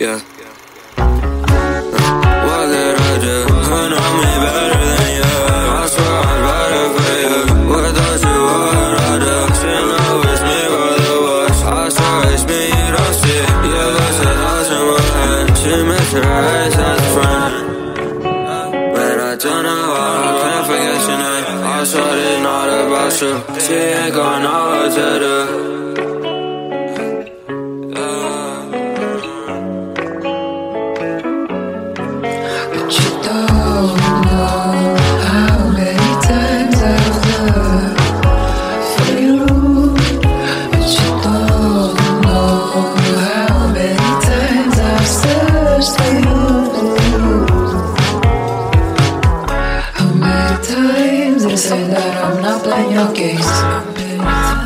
Yeah. What could I do? Me better than you? I swear I'm better for you. She it's me by the watch. I swear it's me don't see. You lose a my. She makes her I don't know how, I can't forget your name. I about you. She ain't to do. times it'll say that I'm not playing your games.